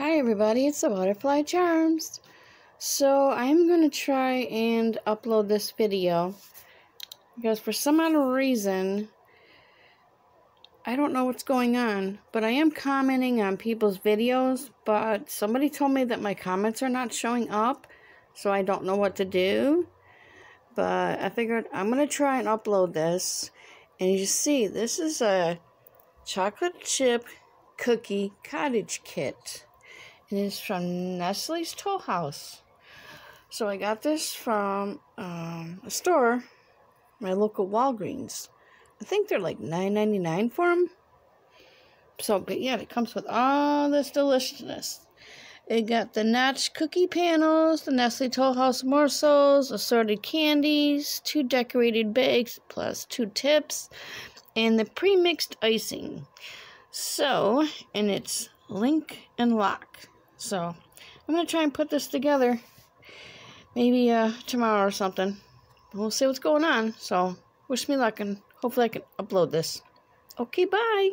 Hi everybody, it's the Butterfly Charms. So I'm going to try and upload this video because for some odd reason I don't know what's going on, but I am commenting on people's videos, but somebody told me that my comments are not showing up, so I don't know what to do. But I figured I'm going to try and upload this. And you see, this is a chocolate chip cookie cottage kit. It is from Nestle's Toll House. So I got this from um, a store, my local Walgreens. I think they're like nine ninety nine for them. So, but yeah, it comes with all this deliciousness. It got the notch cookie panels, the Nestle Toll House morsels, assorted candies, two decorated bags plus two tips, and the pre-mixed icing. So, and it's link and lock. So I'm going to try and put this together maybe uh, tomorrow or something. We'll see what's going on. So wish me luck and hopefully I can upload this. Okay, bye.